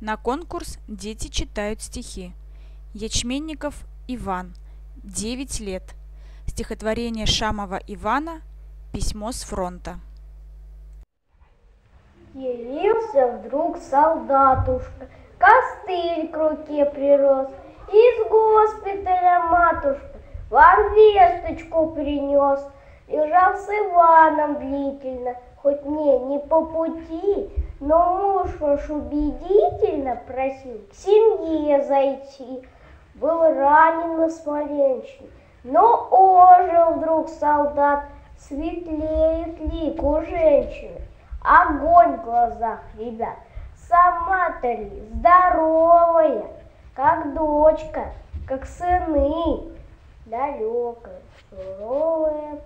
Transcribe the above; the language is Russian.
На конкурс дети читают стихи. Ячменников Иван, 9 лет. Стихотворение Шамова Ивана «Письмо с фронта». Явился вдруг солдатушка, костыль к руке прирос, Из госпиталя матушка вам весточку принес. Лежал с Иваном длительно, хоть мне не по пути, но муж ваш убедительно просил к семье зайти. Был ранен на Смоленщине, но ожил вдруг солдат, Светлеет лик у женщины, огонь в глазах ребят. Сама-то ли здоровая, как дочка, как сыны, далекая, суровая.